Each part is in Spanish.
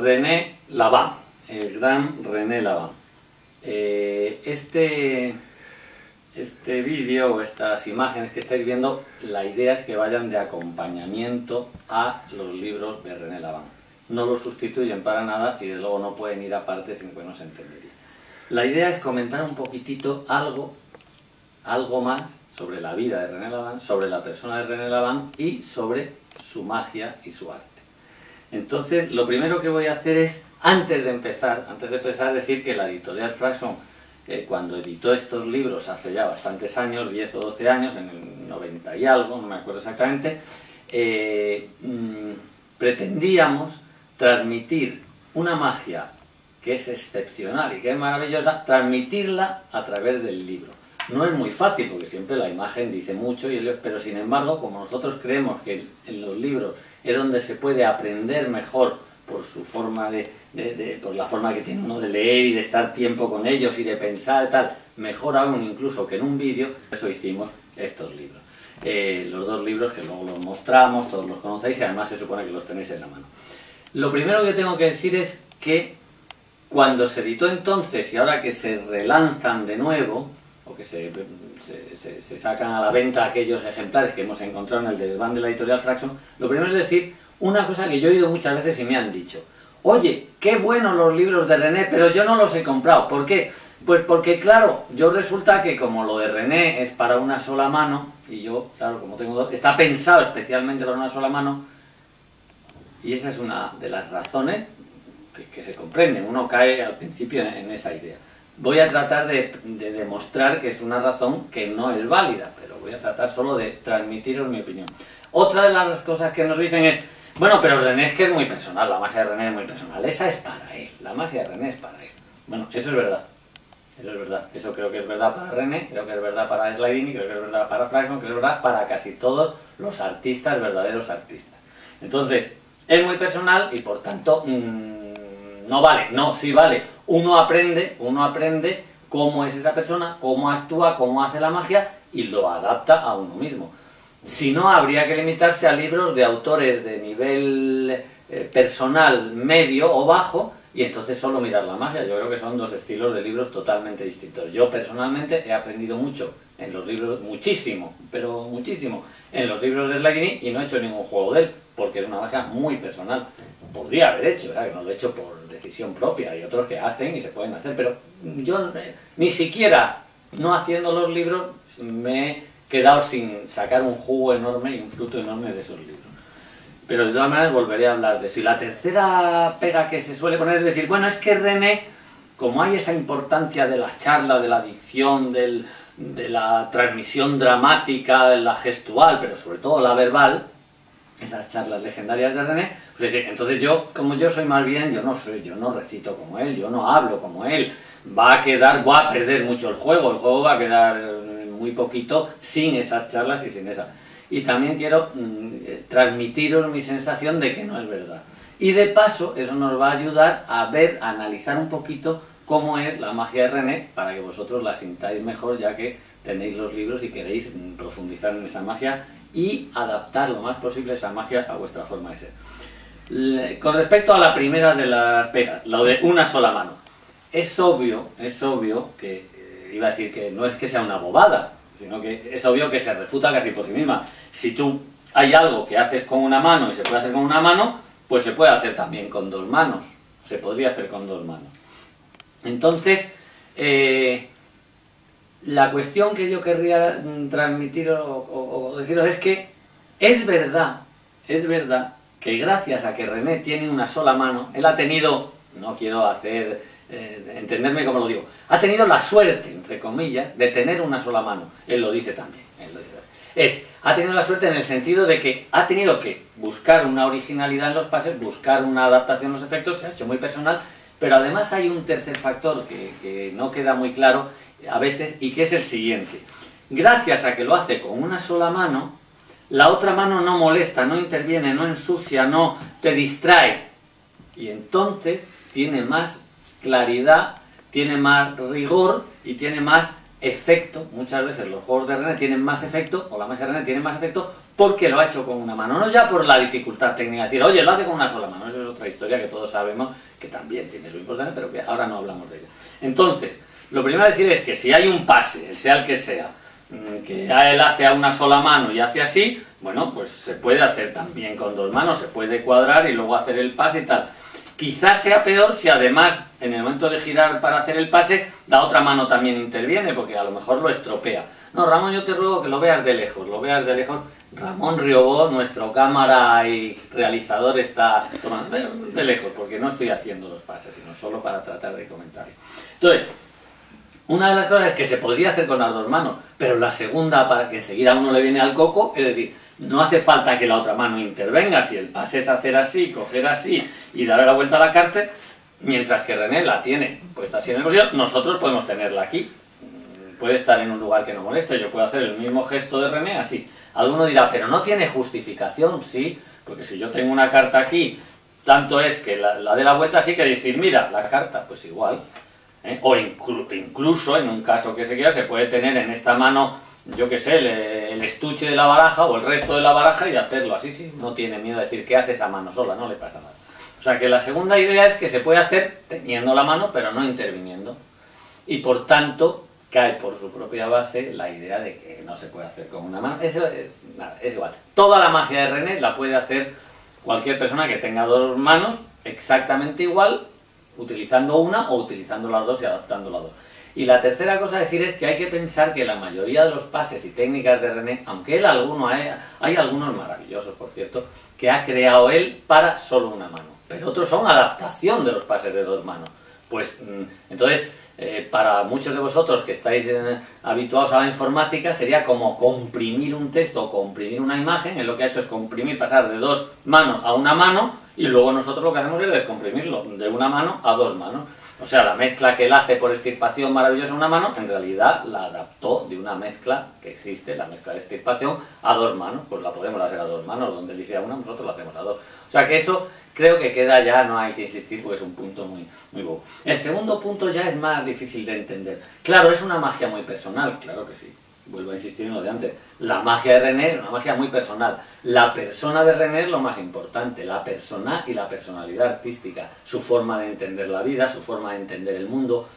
René Laván, el gran René Laván. Eh, este este vídeo o estas imágenes que estáis viendo, la idea es que vayan de acompañamiento a los libros de René Laván. No los sustituyen para nada y de luego no pueden ir aparte sin que no se entendería. La idea es comentar un poquitito algo, algo más sobre la vida de René Laván, sobre la persona de René Laván y sobre su magia y su arte. Entonces, lo primero que voy a hacer es, antes de empezar, antes de empezar, decir que la editorial Fraxon, eh, cuando editó estos libros hace ya bastantes años, 10 o 12 años, en el 90 y algo, no me acuerdo exactamente, eh, mm, pretendíamos transmitir una magia que es excepcional y que es maravillosa, transmitirla a través del libro. No es muy fácil, porque siempre la imagen dice mucho, pero sin embargo, como nosotros creemos que en los libros es donde se puede aprender mejor por su forma de, por la forma que tiene uno de leer y de estar tiempo con ellos y de pensar tal, mejor aún incluso que en un vídeo, eso hicimos estos libros. Eh, los dos libros que luego los mostramos, todos los conocéis y además se supone que los tenéis en la mano. Lo primero que tengo que decir es que cuando se editó entonces y ahora que se relanzan de nuevo, o que se, se, sacan a la venta aquellos ejemplares que hemos encontrado en el desván de la editorial Fraxon, lo primero es decir una cosa que yo he oído muchas veces y me han dicho, oye, qué buenos los libros de René, pero yo no los he comprado. ¿Por qué? Pues porque, claro, yo resulta que como lo de René es para una sola mano, y yo, claro, como tengo dos, está pensado especialmente para una sola mano, y esa es una de las razones que, se comprenden. Uno cae al principio en, esa idea. Voy a tratar de, demostrar que es una razón que no es válida, pero voy a tratar solo de transmitiros mi opinión. Otra de las cosas que nos dicen es, bueno, pero René es que es muy personal, la magia de René es muy personal. Esa es para él, la magia de René es para él. Bueno, eso es verdad. Eso es verdad. Eso creo que es verdad para René, creo que es verdad para Slidini, creo que es verdad para Fraxon, creo que es verdad para casi todos los artistas, verdaderos artistas. Entonces, es muy personal y por tanto mm, no vale, no, sí vale. Uno aprende, uno aprende cómo es esa persona, cómo actúa, cómo hace la magia y lo adapta a uno mismo. Si no, habría que limitarse a libros de autores de nivel eh, personal medio o bajo y entonces solo mirar la magia. Yo creo que son dos estilos de libros totalmente distintos. Yo personalmente he aprendido mucho en los libros, muchísimo, pero muchísimo, en los libros de Slagini y no he hecho ningún juego de él, porque es una magia muy personal. Podría haber hecho, que no lo he hecho por decisión propia, hay otros que hacen y se pueden hacer, pero yo eh, ni siquiera no haciendo los libros me he quedado sin sacar un jugo enorme y un fruto enorme de esos libros. Pero de todas maneras volveré a hablar de eso. Y la tercera pega que se suele poner es decir, bueno, es que René, como hay esa importancia de la charla, de la dicción, del, de la transmisión dramática, de la gestual, pero sobre todo la verbal, esas charlas legendarias de René, pues entonces yo, como yo soy más bien, yo no soy, yo no recito como él, yo no hablo como él, va a quedar, va a perder mucho el juego, el juego va a quedar muy poquito sin esas charlas y sin esa. Y también quiero mm, eh, transmitiros mi sensación de que no es verdad. Y de paso, eso nos va a ayudar a ver, a analizar un poquito cómo es la magia de René, para que vosotros la sintáis mejor, ya que tenéis los libros y queréis profundizar en esa magia y adaptar lo más posible esa magia a vuestra forma de ser. con respecto a la primera de las pegas, lo de una sola mano, es obvio, es obvio que, eh, iba a decir que no es que sea una bobada, sino que es obvio que se refuta casi por sí misma. Si tú hay algo que haces con una mano y se puede hacer con una mano, pues se puede hacer también con dos manos, se podría hacer con dos manos. Entonces, eh, la cuestión que yo querría transmitir o, deciros es que es verdad, es verdad que gracias a que René tiene una sola mano, él ha tenido, no quiero hacer, eh, entenderme como lo digo, ha tenido la suerte, entre comillas, de tener una sola mano. Él lo dice también. Él lo dice. Es, ha tenido la suerte en el sentido de que ha tenido que buscar una originalidad en los pases, buscar una adaptación a los efectos, se ha hecho muy personal, pero además hay un tercer factor que, no queda muy claro a veces y que es el siguiente. Gracias a que lo hace con una sola mano, la otra mano no molesta, no interviene, no ensucia, no te distrae. Y entonces tiene más claridad, tiene más rigor y tiene más efecto. Muchas veces los juegos de René tienen más efecto, o la magia de René tiene más efecto, porque lo ha hecho con una mano, no ya por la dificultad técnica, decir, oye, lo hace con una sola mano, eso es otra historia que todos sabemos que también tiene su importancia, pero que ahora no hablamos de ella. Entonces, lo primero a decir es que si hay un pase, sea el que sea, mm, que él hace a una sola mano y hace así, bueno, pues se puede hacer también con dos manos, se puede cuadrar y luego hacer el pase y tal. Quizás sea peor si además en el momento de girar para hacer el pase, la otra mano también interviene, porque a lo mejor lo estropea. No, Ramón, yo te ruego que lo veas de lejos, lo veas de lejos. Ramón Riobó, nuestro cámara y realizador, está tomando de lejos, porque no estoy haciendo los pases, sino solo para tratar de comentar. Entonces, una de las cosas es que se podría hacer con las dos manos, pero la segunda, para que enseguida uno le viene al coco, es decir, no hace falta que la otra mano intervenga, si el pase es hacer así, coger así y darle la vuelta a la carta, mientras que René la tiene puesta así en el bolsillo, nosotros podemos tenerla aquí. Puede estar en un lugar que no moleste, yo puedo hacer el mismo gesto de René así. Alguno dirá, pero no tiene justificación, sí, porque si yo tengo una carta aquí, tanto es que la, la de la vuelta así que decir, mira, la carta, pues igual. ¿Eh? O incluso, en un caso que se quiera, se puede tener en esta mano yo qué sé, el, estuche de la baraja o el resto de la baraja y hacerlo así, sí, no tiene miedo a decir que hace esa mano sola, no le pasa nada. O sea que la segunda idea es que se puede hacer teniendo la mano pero no interviniendo. Y por tanto cae por su propia base la idea de que no se puede hacer con una mano. Es, es igual. Toda la magia de René la puede hacer cualquier persona que tenga dos manos exactamente igual, utilizando una o utilizando las dos y adaptando las dos. Y la tercera cosa a decir es que hay que pensar que la mayoría de los pases y técnicas de René, aunque él alguno hay, hay algunos maravillosos, por cierto, que ha creado él para solo una mano, pero otros son adaptación de los pases de dos manos. Pues mm, entonces, eh, para muchos de vosotros que estáis eh, habituados a la informática, sería como comprimir un texto o comprimir una imagen, él lo que ha hecho es comprimir, pasar de dos manos a una mano, y luego nosotros lo que hacemos es descomprimirlo de una mano a dos manos. O sea, la mezcla que él hace por extirpación maravillosa en una mano, en realidad la adaptó de una mezcla que existe, la mezcla de extirpación, a dos manos. Pues la podemos hacer a dos manos, donde él dice a una, nosotros la hacemos a dos. O sea que eso creo que queda ya, no hay que insistir porque es un punto muy, muy bobo. El segundo punto ya es más difícil de entender. Claro, es una magia muy personal, claro que sí vuelvo a insistir en lo de antes, la magia de René es una magia muy personal. La persona de René es lo más importante, la persona y la personalidad artística, su forma de entender la vida, su forma de entender el mundo,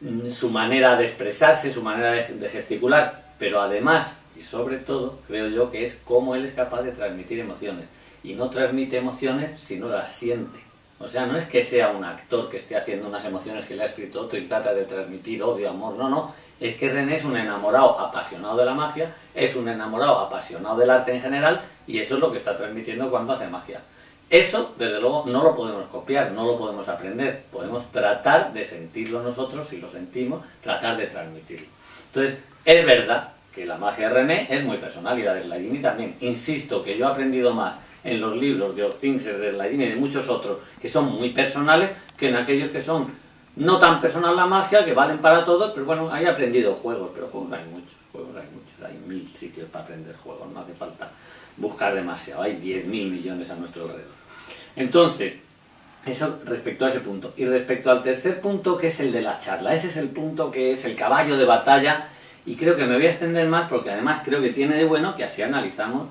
mm, su manera de expresarse, su manera de, gesticular, pero además y sobre todo creo yo que es cómo él es capaz de transmitir emociones. Y no transmite emociones si no las siente. O sea, no es que sea un actor que esté haciendo unas emociones que le ha escrito otro y trata de transmitir odio, amor, no, no es que René es un enamorado apasionado de la magia, es un enamorado apasionado del arte en general y eso es lo que está transmitiendo cuando hace magia. Eso, desde luego, no lo podemos copiar, no lo podemos aprender. Podemos tratar de sentirlo nosotros, si lo sentimos, tratar de transmitirlo. Entonces, es verdad que la magia de René es muy personal y la de también. Insisto que yo he aprendido más en los libros de Ozinser, de Slaidini y de muchos otros que son muy personales que en aquellos que son no tan personal la magia, que valen para todos, pero bueno, he aprendido juegos, pero juegos hay muchos, juegos hay muchos, hay mil sitios para aprender juegos, no hace falta buscar demasiado, hay 10.000 millones a nuestro alrededor. Entonces, eso respecto a ese punto. Y respecto al tercer punto, que es el de la charla, ese es el punto que es el caballo de batalla, y creo que me voy a extender más porque además creo que tiene de bueno que así analizamos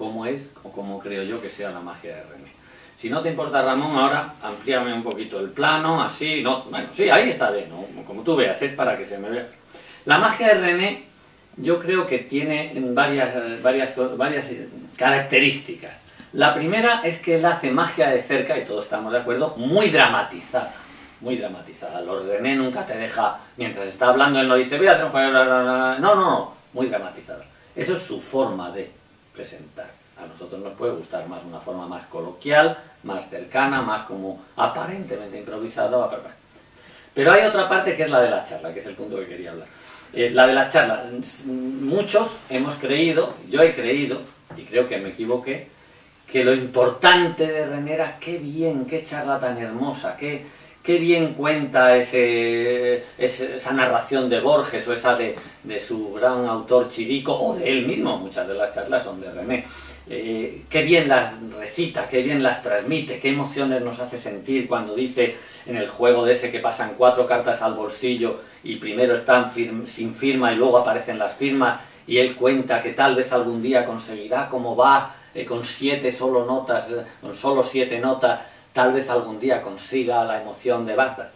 cómo es o cómo creo yo que sea la magia de René. Si no te importa, Ramón, ahora amplíame un poquito el plano, así, no, bueno, sí, ahí está bien, como tú veas, es para que se me vea. La magia de René yo creo que tiene varias, varias, varias características. La primera es que él hace magia de cerca, y todos estamos de acuerdo, muy dramatizada. Muy dramatizada. Los René nunca te deja, mientras está hablando, él no dice, voy a hacer un no, no, no, muy dramatizada. Eso es su forma de A nosotros nos puede gustar más una forma más coloquial, más cercana, más como aparentemente improvisada. Pero hay otra parte que es la de la charla, que es el punto que quería hablar. Eh, la de la charla. Muchos hemos creído, yo he creído, y creo que me equivoqué, que lo importante de René era qué bien, qué charla tan hermosa, qué, qué bien cuenta ese, esa narración de Borges o esa de, su gran autor Chirico o de él mismo, muchas de las charlas son de René. Eh, qué bien las recita, qué bien las transmite, qué emociones nos hace sentir cuando dice en el juego de ese que pasan cuatro cartas al bolsillo y primero están sin firma y luego aparecen las firmas y él cuenta que tal vez algún día conseguirá cómo va eh, con siete solo notas, eh, con solo siete notas, tal vez algún día consiga la emoción de Bagdad.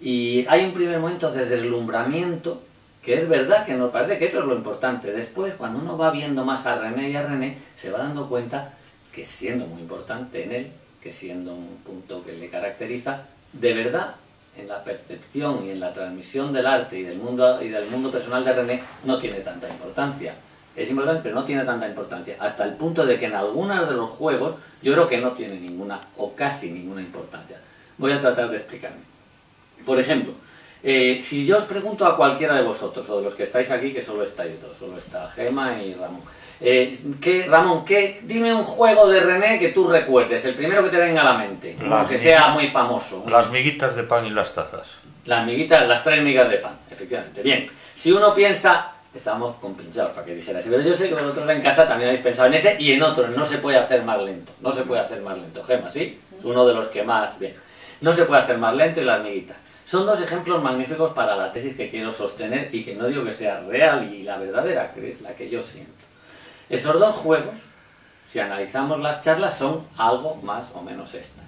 Y hay un primer momento de deslumbramiento, que es verdad que nos parece que eso es lo importante. Después, cuando uno va viendo más a René y a René, se va dando cuenta que siendo muy importante en él, que siendo un punto que le caracteriza, de verdad en la percepción y en la transmisión del arte y del mundo, y del mundo personal de René no tiene tanta importancia. Es importante, pero no tiene tanta importancia. Hasta el punto de que en algunos de los juegos yo creo que no tiene ninguna o casi ninguna importancia. Voy a tratar de explicarme. Por ejemplo, eh, si yo os pregunto a cualquiera de vosotros, o de los que estáis aquí, que solo estáis dos, solo está Gema y Ramón, eh, ¿qué, Ramón, ¿qué, dime un juego de René que tú recuerdes, el primero que te venga a la mente, que sea muy famoso. Las miguitas de pan y las tazas. Las miguitas, las tres migas de pan, efectivamente. Bien, si uno piensa, estamos compinchados para que dijeras, pero yo sé que vosotros en casa también habéis pensado en ese y en otro, no se puede hacer más lento, no se puede hacer más lento. Gema, ¿sí? Es uno de los que más... Bien, no se puede hacer más lento y las miguitas. Son dos ejemplos magníficos para la tesis que quiero sostener y que no digo que sea real y la verdadera, la que yo siento. Esos dos juegos, si analizamos las charlas, son algo más o menos estas.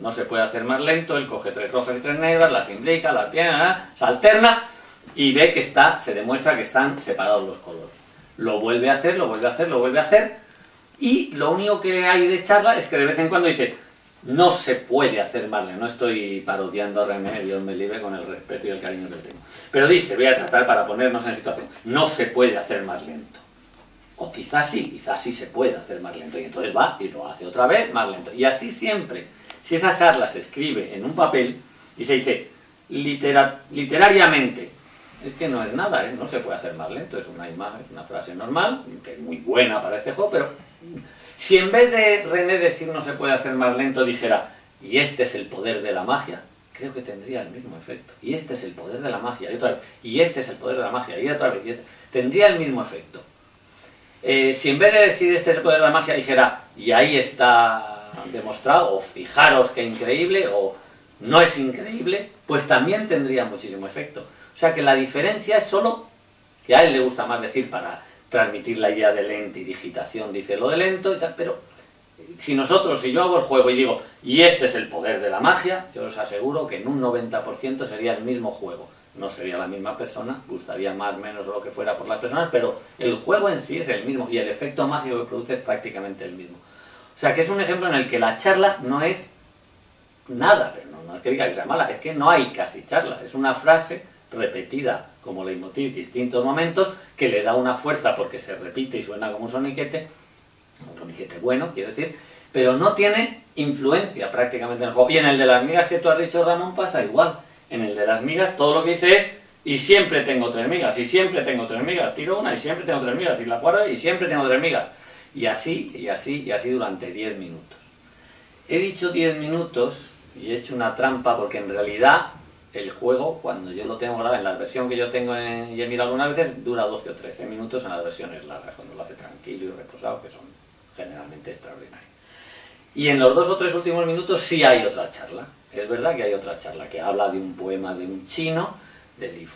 no se puede hacer más lento, él coge tres rojas y tres negras, las implica, las tiene, se alterna y ve que está, se demuestra que están separados los colores. Lo vuelve a hacer, lo vuelve a hacer, lo vuelve a hacer y lo único que hay de charla es que de vez en cuando dice no se puede hacer lento, no estoy parodiando a René, Dios me libre con el respeto y el cariño que tengo. Pero dice, voy a tratar para ponernos en situación, no se puede hacer más lento. O quizás sí, quizás sí se puede hacer más lento. Y entonces va y lo hace otra vez más lento. Y así siempre. Si esa charla se escribe en un papel y se dice literariamente, es que no es nada, ¿eh? no se puede hacer más lento, es una imagen, es una frase normal, que es muy buena para este juego, pero si en vez de René decir no se puede hacer más lento, dijera, y este es el poder de la magia, creo que tendría el mismo efecto. Y este es el poder de la magia, y otra vez, y este es el poder de la magia, y otra vez, y este, tendría el mismo efecto. Eh, si en vez de decir este es el poder de la magia dijera, y ahí está demostrado, o fijaros qué increíble, o no es increíble, pues también tendría muchísimo efecto. O sea que la diferencia es solo que a él le gusta más decir para transmitir la idea de lente y digitación, dice lo de lento y tal, pero si nosotros, si yo hago el juego y digo, y este es el poder de la magia, yo os aseguro que en un 90% sería el mismo juego no sería la misma persona, gustaría más o menos lo que fuera por las personas, pero el juego en sí es el mismo y el efecto mágico que produce es prácticamente el mismo. O sea que es un ejemplo en el que la charla no es nada, pero no, es que diga que sea mala, es que no hay casi charla, es una frase repetida como leitmotiv distintos momentos que le da una fuerza porque se repite y suena como un soniquete, un soniquete bueno, quiero decir, pero no tiene influencia prácticamente en el juego. Y en el de las migas que tú has dicho, Ramón, pasa igual en el de las migas todo lo que dice es y siempre tengo tres migas, y siempre tengo tres migas, tiro una y siempre tengo tres migas, y la cuarta y siempre tengo tres migas. Y así, y así, y así durante diez minutos. He dicho diez minutos y he hecho una trampa porque en realidad el juego, cuando yo lo tengo grabado en la versión que yo tengo y he veces, dura 12 o 13 minutos en las versiones largas, cuando lo hace tranquilo y reposado, que son generalmente extraordinarios. Y en los dos o tres últimos minutos sí hay otra charla. Es verdad que hay otra charla que habla de un poema de un chino, de Li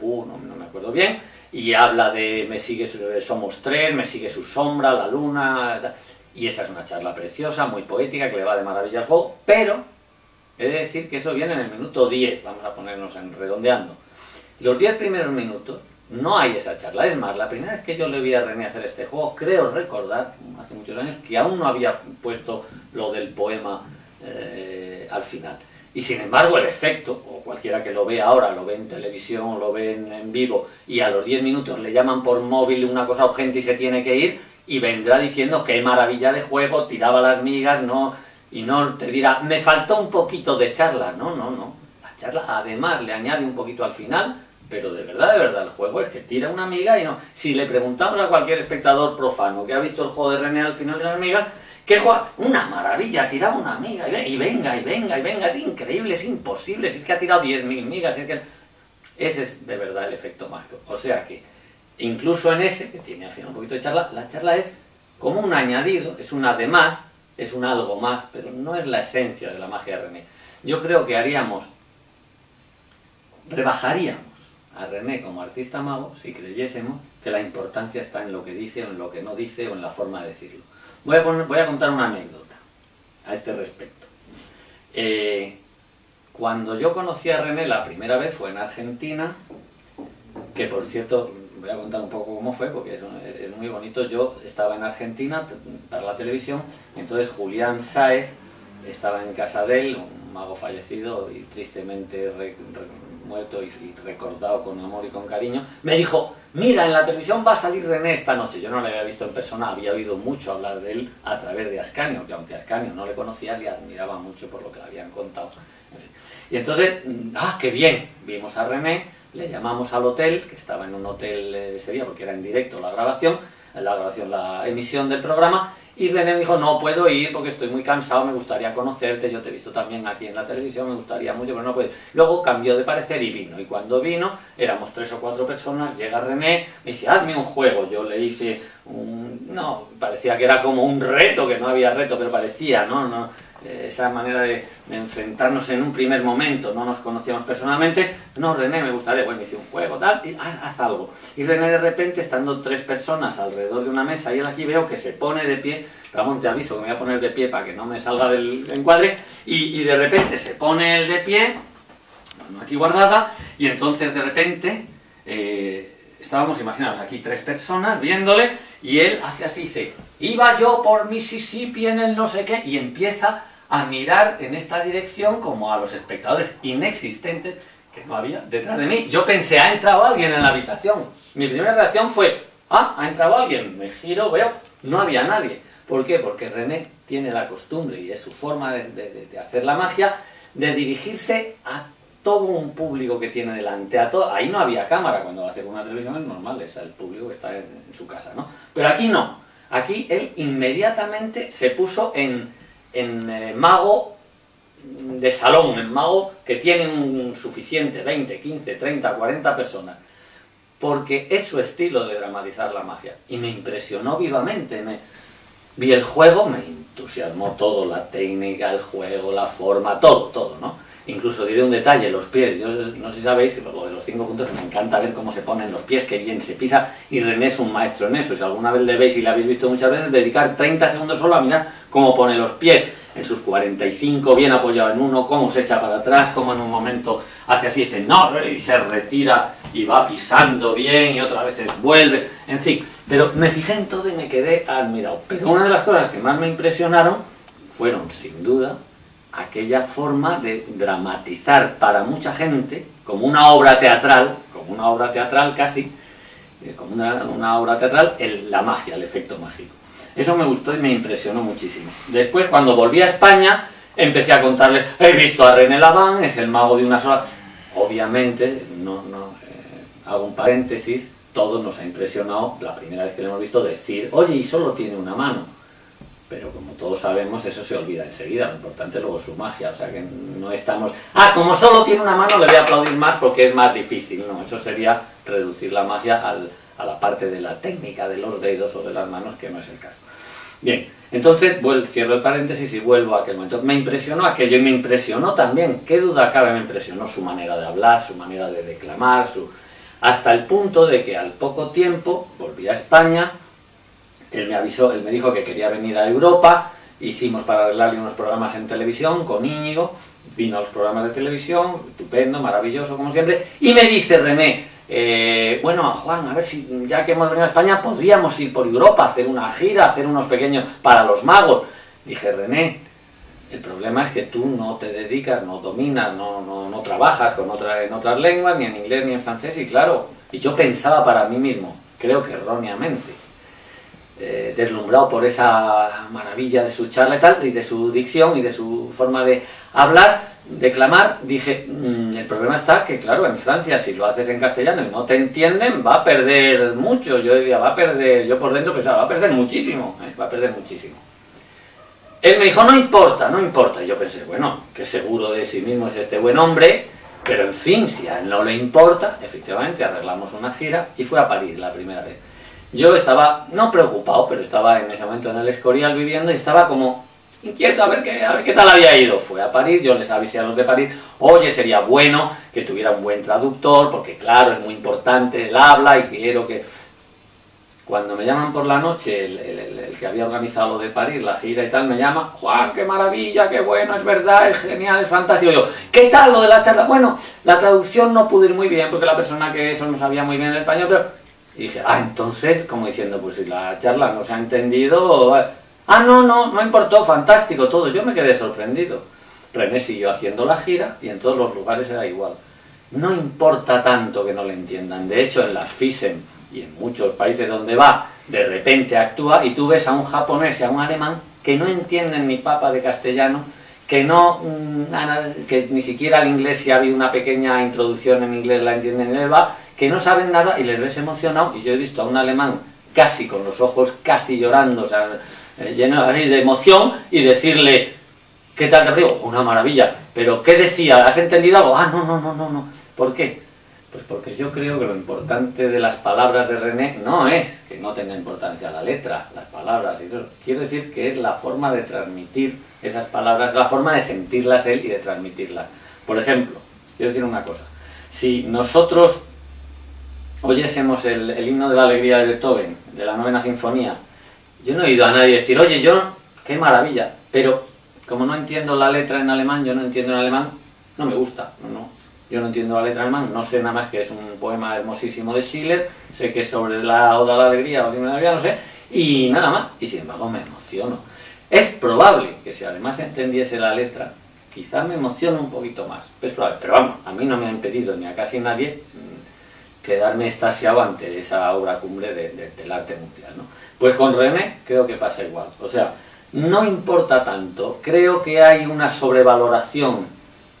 no, no, me acuerdo bien, y habla de me sigue somos tres, me sigue su sombra, la luna, y esa es una charla preciosa, muy poética, que le va de maravilla al juego, pero he de decir que eso viene en el minuto 10, vamos a ponernos en redondeando. Los 10 primeros minutos no hay esa charla, es más, la primera vez que yo le vi a René hacer este juego, creo recordar, hace muchos años, que aún no había puesto lo del poema eh, al final. Y sin embargo el efecto, o cualquiera que lo vea ahora, lo ve en televisión, lo ve en, vivo, y a los 10 minutos le llaman por móvil una cosa urgente y se tiene que ir, y vendrá diciendo qué maravilla de juego, tiraba las migas, no, y no te dirá, me faltó un poquito de charla, no, no, no. La charla además le añade un poquito al final, pero de verdad, de verdad, el juego es que tira una miga y no. Si le preguntamos a cualquier espectador profano que ha visto el juego de René al final de las migas, que juega una maravilla, ha tirado una miga, y venga, y venga, y venga, es increíble, es imposible, si es que ha tirado 10.000 migas, es que... Ese es de verdad el efecto mágico. O sea que, incluso en ese, que tiene al final un poquito de charla, la charla es como un añadido, es un además, es un algo más, pero no es la esencia de la magia de René. Yo creo que haríamos, rebajaríamos a René como artista mago si creyésemos que la importancia está en lo que dice o en lo que no dice o en la forma de decirlo. Voy a, voy a contar una anécdota a este respecto. Eh, cuando yo conocí a René la primera vez fue en Argentina, que por cierto, voy a contar un poco cómo fue, porque es, es muy bonito. Yo estaba en Argentina para la televisión, entonces Julián Sáez estaba en casa de él, un mago fallecido y tristemente muerto y, recordado con amor y con cariño, me dijo, mira, en la televisión va a salir René esta noche. Yo no le había visto en persona, había oído mucho hablar de él a través de Ascanio, que aunque Ascanio no le conocía, le admiraba mucho por lo que le habían contado. Y entonces, mm, ah, qué bien, vimos a René, le llamamos al hotel, que estaba en un hotel ese día porque era en directo la grabación, la grabación, la emisión del programa, y René me dijo, no puedo ir porque estoy muy cansado, me gustaría conocerte, yo te he visto también aquí en la televisión, me gustaría mucho, pero no puedo. Luego cambió de parecer y vino. Y cuando vino, éramos tres o cuatro personas, llega René, me dice, hazme un juego. Yo le hice un... No, parecía que era como un reto, que no había reto, pero parecía, ¿no? no eh, esa manera de, enfrentarnos en un primer momento, no nos conocíamos personalmente, no, René, me gustaría, bueno, hice un juego, tal, y haz, algo. Y René de repente, estando tres personas alrededor de una mesa, y él aquí veo que se pone de pie, Ramón, te aviso que me voy a poner de pie para que no me salga del encuadre, y, de repente se pone el de pie, bueno, aquí guardada, y entonces de repente... Eh, estábamos, imaginaos, aquí tres personas viéndole, y él hace así, dice, iba yo por Mississippi en el no sé qué, y empieza a mirar en esta dirección como a los espectadores inexistentes que no había detrás de mí. Yo pensé, ha entrado alguien en la habitación. Mi primera reacción fue, ah, ha entrado alguien. Me giro, veo, no había nadie. ¿Por qué? Porque René tiene la costumbre, y es su forma de, hacer la magia, de dirigirse a todo un público que tiene delante, a todo, ahí no había cámara, cuando lo hace con una televisión es normal, es el público que está en, su casa, ¿no? Pero aquí no, aquí él inmediatamente se puso en, en eh, mago de salón, en mago que tiene un suficiente, 20, 15, 30, 40 personas, porque es su estilo de dramatizar la magia, y me impresionó vivamente, me, vi el juego, me entusiasmó todo, la técnica, el juego, la forma, todo, todo, ¿no? Incluso diré un detalle, los pies. Yo no sé si sabéis, lo de los cinco puntos me encanta ver cómo se ponen los pies, qué bien se pisa. Y René es un maestro en eso. Si alguna vez le veis y le habéis visto muchas veces, dedicar 30 segundos solo a mirar cómo pone los pies en sus 45, bien apoyado en uno, cómo se echa para atrás, cómo en un momento hace así y dice no, y se retira y va pisando bien y otras veces vuelve, en fin. Pero me fijé en todo y me quedé admirado. Pero una de las cosas que más me impresionaron fueron, sin duda, aquella forma de dramatizar para mucha gente, como una obra teatral, como una obra teatral casi, eh, como una, obra teatral, la magia, el efecto mágico. Eso me gustó y me impresionó muchísimo. Después, cuando volví a España, empecé a contarle, he visto a René Laván, es el mago de una sola... Obviamente, no, no, eh, hago un paréntesis, todo nos ha impresionado la primera vez que lo hemos visto decir, oye, y solo tiene una mano pero como todos sabemos, eso se olvida enseguida, lo importante es luego su magia, o sea que no estamos... Ah, como solo tiene una mano le voy a aplaudir más porque es más difícil, no, eso sería reducir la magia a la parte de la técnica de los dedos o de las manos, que no es el caso. Bien, entonces vuelvo, cierro el paréntesis y vuelvo a aquel momento. Me impresionó aquello y me impresionó también, qué duda cabe, me impresionó su manera de hablar, su manera de declamar, su... hasta el punto de que al poco tiempo volví a España, él me avisó, él me dijo que quería venir a Europa, hicimos para arreglarle unos programas en televisión con Íñigo, vino a los programas de televisión, estupendo, maravilloso como siempre, y me dice René, eh, bueno Juan, a ver si ya que hemos venido a España podríamos ir por Europa, hacer una gira, hacer unos pequeños para los magos. Dije, René, el problema es que tú no te dedicas, no dominas, no, no, no trabajas con otra, en otras lenguas, ni en inglés ni en francés, y claro, y yo pensaba para mí mismo, creo que erróneamente, eh, deslumbrado por esa maravilla de su charla y tal, y de su dicción y de su forma de hablar, declamar, dije, mm, el problema está que, claro, en Francia, si lo haces en castellano y no te entienden, va a perder mucho. Yo diría, va a perder, yo por dentro pensaba, va a perder muchísimo, ¿eh? va a perder muchísimo. Él me dijo, no importa, no importa. Y yo pensé, bueno, que seguro de sí mismo es este buen hombre, pero en fin, si a él no le importa, efectivamente arreglamos una gira y fue a París la primera vez. Yo estaba, no preocupado, pero estaba en ese momento en el Escorial viviendo y estaba como inquieto a ver qué, a ver qué tal había ido. Fue a París, yo les avisé a los de París, oye, sería bueno que tuviera un buen traductor, porque claro, es muy importante el habla y quiero que... Cuando me llaman por la noche, el, el- que había organizado lo de París, la gira y tal, me llama, Juan, qué maravilla, qué bueno, es verdad, es genial, es fantástico. Yo, ¿qué tal lo de la charla? Bueno, la traducción no pudo ir muy bien porque la persona que eso no sabía muy bien el español, pero... Y dije, ah, entonces, como diciendo, pues si la charla no se ha entendido... Ah, no, no, no importó, fantástico todo. Yo me quedé sorprendido. René siguió haciendo la gira y en todos los lugares era igual. No importa tanto que no le entiendan. De hecho, en las FISEM y en muchos países donde va, de repente actúa y tú ves a un japonés y a un alemán que no entienden ni papa de castellano, que no, mm, que ni siquiera el inglés, si ha una pequeña introducción en inglés, la entienden en el va, que no saben nada y les ves emocionado. Y yo he visto a un alemán casi con los ojos casi llorando, o eh, lleno así de emoción y decirle, ¿Qué tal te digo? Una maravilla. Pero ¿qué decía? ¿Has entendido algo? Ah, no, no, no, no, no. ¿Por qué? Pues porque yo creo que lo importante de las palabras de René no es que no tenga importancia la letra, las palabras y todo. Quiero decir que es la forma de transmitir esas palabras, la forma de sentirlas él y de transmitirlas. Por ejemplo, quiero decir una cosa. Si nosotros oyésemos el, el himno de la alegría de Beethoven, de la novena sinfonía, yo no he oído a nadie decir, oye, yo, qué maravilla, pero como no entiendo la letra en alemán, yo no entiendo en alemán, no me gusta, no. Yo no entiendo la letra en alemán, no sé nada más que es un poema hermosísimo de Schiller, sé que es sobre la Oda a la Alegría o la Alegría, no sé, y nada más, y sin embargo me emociono. Es probable que si además entendiese la letra, quizá me emocione un poquito más, es probable, pero vamos, a mí no me ha impedido ni a casi nadie quedarme estasiado ante esa obra cumbre de- de- del arte mundial. ¿no? Pues con René creo que pasa igual. O sea, no importa tanto. Creo que hay una sobrevaloración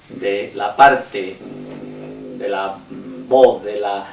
de la parte mm, de la mm, voz, de, la,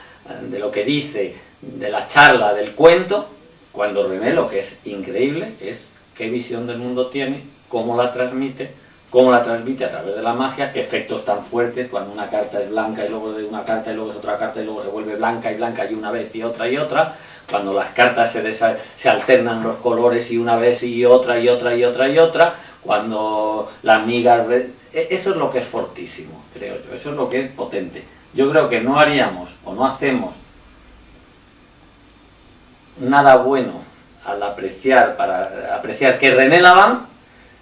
de lo que dice, de la charla, del cuento, cuando René lo que es increíble es qué visión del mundo tiene, cómo la transmite, cómo la transmite a través de la magia, qué efectos tan fuertes cuando una carta es blanca y luego de una carta y luego es otra carta y luego se vuelve blanca y blanca y una vez y otra y otra, cuando las cartas se, desa- se alternan los colores y una vez y otra y otra y otra y otra, cuando las migas... re- e- Eso es lo que es fortísimo, creo yo, eso es lo que es potente. Yo creo que no haríamos o no hacemos nada bueno al apreciar, para apreciar que René Laván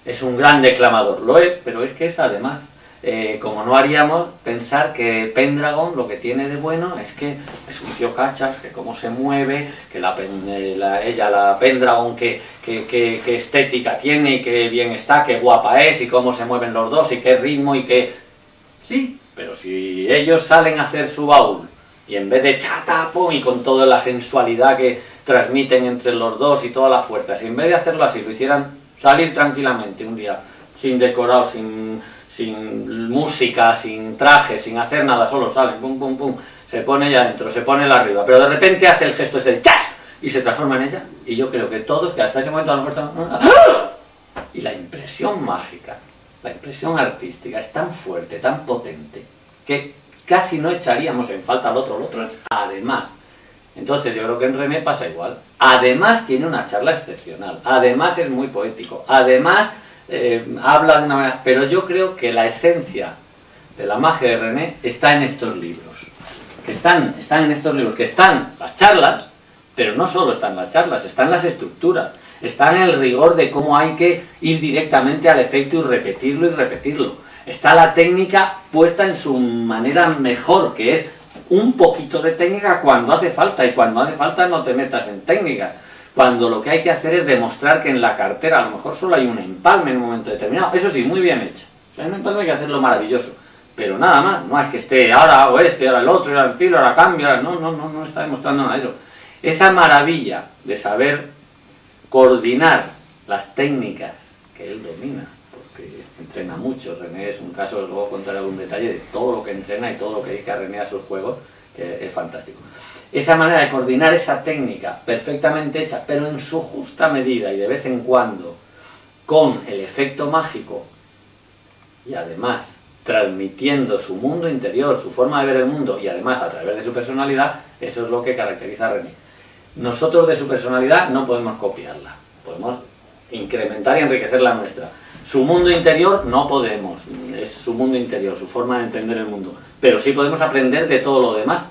es un gran declamador, lo es, pero es que es además, eh, como no haríamos pensar que Pendragon lo que tiene de bueno es que es un tío cachas, que cómo se mueve, que la, eh, la- ella, la Pendragon, que, que, que- que estética tiene y qué bien está, qué guapa es y cómo se mueven los dos y qué ritmo y qué... Sí, pero si ellos salen a hacer su baúl y en vez de chatapo y con toda la sensualidad que transmiten entre los dos y toda la fuerza, si en vez de hacerlo así lo hicieran salir tranquilamente un día, sin decorado, sin, sin música, sin traje, sin hacer nada, solo salen, pum, pum, pum, se pone ella adentro, se pone él arriba, pero de repente hace el gesto ese de ¡chas! y se transforma en ella. Y yo creo que todos, que hasta ese momento mejor estaban, ¡ah! Y la impresión mágica, la impresión artística es tan fuerte, tan potente, que casi no echaríamos en falta al otro. El otro es además. Entonces yo creo que en René pasa igual. Además tiene una charla excepcional. Además es muy poético. Además eh, habla de una manera... Pero yo creo que la esencia de la magia de René está en estos libros. Que están, están en estos libros, que están las charlas, pero no solo están las charlas, están las estructuras, está en el rigor de cómo hay que ir directamente al efecto y repetirlo y repetirlo. Está la técnica puesta en su manera mejor, que es un poquito de técnica cuando hace falta, y cuando hace falta no te metas en técnica. Cuando lo que hay que hacer es demostrar que en la cartera a lo mejor solo hay un empalme en un momento determinado. Eso sí, muy bien hecho. O un empalme hay que hacerlo maravilloso. Pero nada más, no es que esté ahora hago este, ahora el otro, ahora el filo, ahora cambio, ahora no, no, no, no está demostrando nada de eso. Esa maravilla de saber coordinar las técnicas que él domina, entrena mucho, René es un caso, luego contaré algún detalle de todo lo que entrena y todo lo que dedica René a sus juegos, que es fantástico. Esa manera de coordinar esa técnica perfectamente hecha, pero en su justa medida y de vez en cuando, con el efecto mágico y además transmitiendo su mundo interior, su forma de ver el mundo y además a través de su personalidad, eso es lo que caracteriza a René. Nosotros de su personalidad no podemos copiarla, podemos incrementar y enriquecer la nuestra. Su mundo interior no podemos, es su mundo interior, su forma de entender el mundo, pero sí podemos aprender de todo lo demás.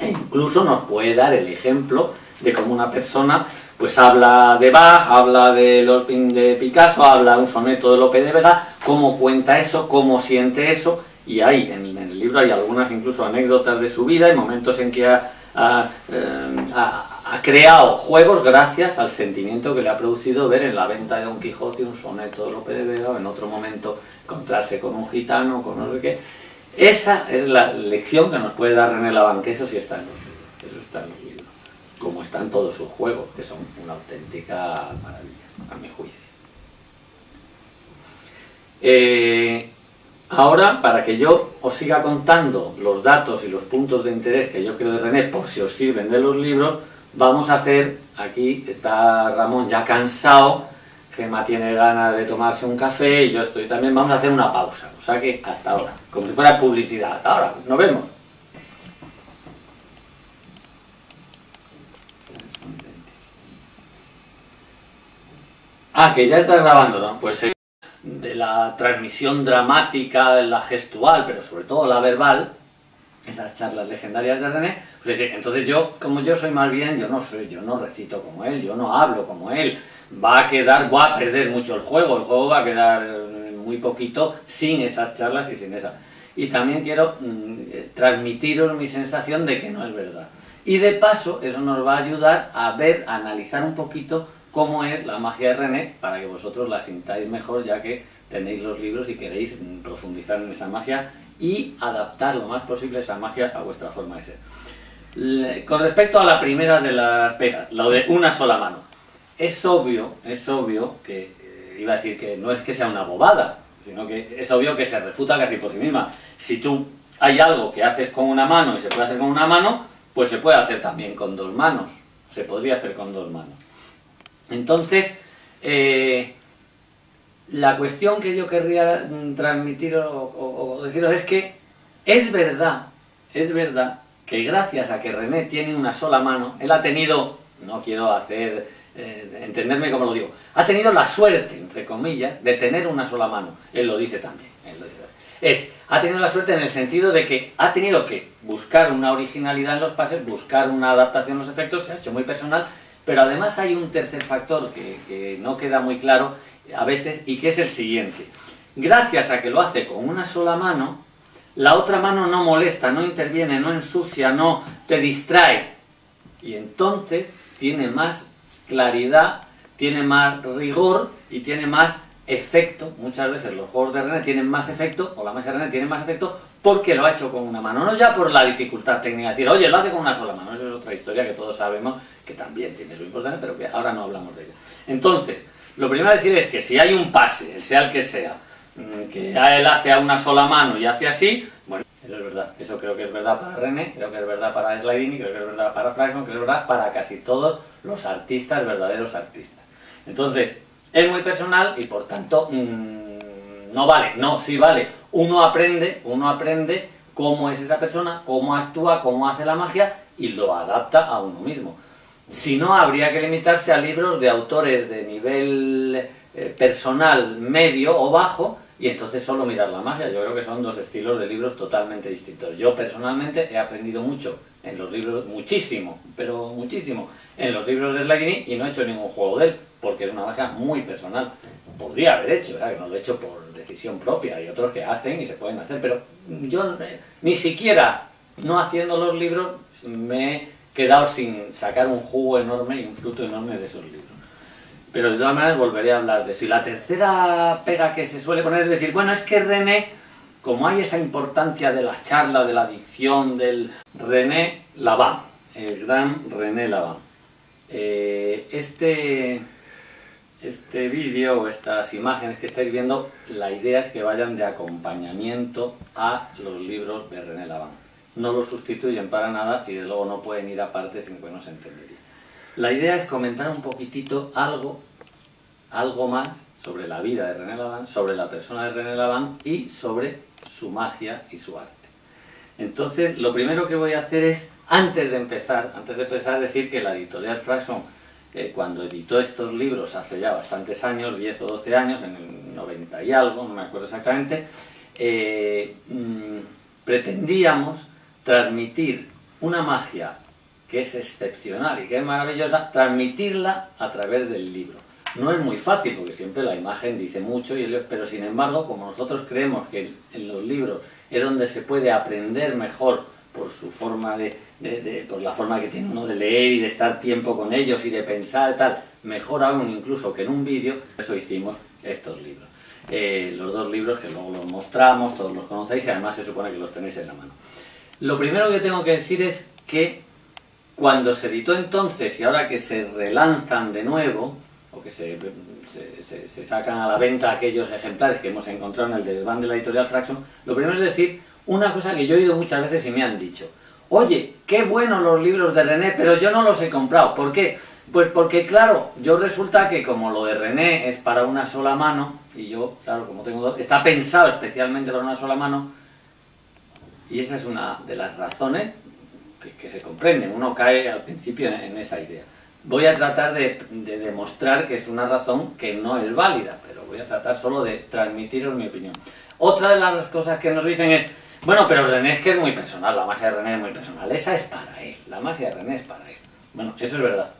E incluso nos puede dar el ejemplo de cómo una persona pues habla de Bach, habla de, los, de Picasso, habla un soneto de Lope de Vega, cómo cuenta eso, cómo siente eso, y ahí en, el libro hay algunas incluso anécdotas de su vida y momentos en que ha, ha, ha, creado juegos gracias al sentimiento que le ha producido ver en la venta de Don Quijote un soneto de Lope de Vega o en otro momento encontrarse con un gitano, con no sé qué. Esa es la lección que nos puede dar René que eso sí está en los libros, eso está en los libros, como están todos sus juegos, que son una auténtica maravilla, a mi juicio. Eh, ahora, para que yo os siga contando los datos y los puntos de interés que yo creo de René, por si os sirven de los libros, vamos a hacer, aquí está Ramón ya cansado, Gema tiene ganas de tomarse un café y yo estoy también. Vamos a hacer una pausa. O sea que hasta ahora, como si fuera publicidad. Hasta ahora, nos vemos. Ah, que ya está grabando, ¿no? Pues eh, de la transmisión dramática, la gestual, pero sobre todo la verbal, esas charlas legendarias de René, pues entonces yo, como yo soy más bien, yo no soy, yo no recito como él, yo no hablo como él, va a quedar, va a perder mucho el juego, el juego va a quedar muy poquito sin esas charlas y sin esa. Y también quiero mm, eh, transmitiros mi sensación de que no es verdad. Y de paso, eso nos va a ayudar a ver, a analizar un poquito cómo es la magia de René, para que vosotros la sintáis mejor, ya que tenéis los libros y queréis profundizar en esa magia y adaptar lo más posible esa magia a vuestra forma de ser. con respecto a la primera de las pegas, lo de una sola mano es obvio, es obvio que, eh, iba a decir que no es que sea una bobada, sino que es obvio que se refuta casi por sí misma. Si tú hay algo que haces con una mano y se puede hacer con una mano, pues se puede hacer también con dos manos. Se podría hacer con dos manos. Entonces, eh, la cuestión que yo querría transmitir o, deciros es que es verdad, es verdad que gracias a que René tiene una sola mano, él ha tenido, no quiero hacer eh, entenderme como lo digo, ha tenido la suerte, entre comillas, de tener una sola mano. Él lo dice también. Es, ha tenido la suerte en el sentido de que ha tenido que buscar una originalidad en los pases, buscar una adaptación a los efectos, se ha hecho muy personal, pero además hay un tercer factor que no queda muy claro a veces y que es el siguiente. Gracias a que lo hace con una sola mano, la otra mano no molesta, no interviene, no ensucia, no te distrae. Y entonces tiene más claridad, tiene más rigor y tiene más efecto. Muchas veces los juegos de René tienen más efecto, o la magia de René tiene más efecto, porque lo ha hecho con una mano. No ya por la dificultad técnica, decir, oye, lo hace con una sola mano. Eso es otra historia que todos sabemos que también tiene su importancia, pero que ahora no hablamos de ella. Entonces, lo primero a decir es que si hay un pase, sea el que sea, mm, que él hace a una sola mano y hace así, bueno, eso es verdad. Eso creo que es verdad para René, creo que es verdad para Slidini, creo que es verdad para Fraxon, creo que es verdad para casi todos los artistas, verdaderos artistas. Entonces, es muy personal y por tanto mm, no vale, no, sí vale. Uno aprende, uno aprende cómo es esa persona, cómo actúa, cómo hace la magia y lo adapta a uno mismo. Si no, habría que limitarse a libros de autores de nivel eh, personal medio o bajo y entonces solo mirar la magia. Yo creo que son dos estilos de libros totalmente distintos. Yo personalmente he aprendido mucho en los libros, muchísimo, pero muchísimo, en los libros de Slagini y no he hecho ningún juego de él, porque es una magia muy personal. Podría haber hecho, que no lo he hecho por decisión propia, hay otros que hacen y se pueden hacer, pero yo eh, ni siquiera no haciendo los libros me quedado sin sacar un jugo enorme y un fruto enorme de esos libros. Pero de todas maneras volveré a hablar de eso. Y la tercera pega que se suele poner es decir, bueno, es que René, como hay esa importancia de la charla, de la dicción, del René Laván, el gran René Laván. Eh, este, este vídeo o estas imágenes que estáis viendo, la idea es que vayan de acompañamiento a los libros de René Laván. No los sustituyen para nada y de luego no pueden ir aparte sin que no se entendería. La idea es comentar un poquitito algo, algo más sobre la vida de René Laván, sobre la persona de René Laván y sobre su magia y su arte. Entonces, lo primero que voy a hacer es, antes de empezar, antes de empezar, decir que la editorial Fraxon, eh, cuando editó estos libros hace ya bastantes años, 10 o 12 años, en el 90 y algo, no me acuerdo exactamente, eh, mm, pretendíamos transmitir una magia que es excepcional y que es maravillosa, transmitirla a través del libro. No es muy fácil, porque siempre la imagen dice mucho, pero sin embargo, como nosotros creemos que en los libros es donde se puede aprender mejor por su forma de, por la forma que tiene uno de leer y de estar tiempo con ellos y de pensar tal, mejor aún incluso que en un vídeo, eso hicimos estos libros. Eh, los dos libros que luego los mostramos, todos los conocéis y además se supone que los tenéis en la mano. Lo primero que tengo que decir es que cuando se editó entonces y ahora que se relanzan de nuevo, o que se, se, sacan a la venta aquellos ejemplares que hemos encontrado en el desván de la editorial Fraxon, lo primero es decir una cosa que yo he oído muchas veces y me han dicho. Oye, qué buenos los libros de René, pero yo no los he comprado. ¿Por qué? Pues porque, claro, yo resulta que como lo de René es para una sola mano, y yo, claro, como tengo dos, está pensado especialmente para una sola mano, y esa es una de las razones que, se comprenden. Uno cae al principio en, esa idea. Voy a tratar de, de demostrar que es una razón que no es válida, pero voy a tratar solo de transmitiros mi opinión. Otra de las cosas que nos dicen es, bueno, pero René es que es muy personal, la magia de René es muy personal. Esa es para él, la magia de René es para él. Bueno, eso es verdad.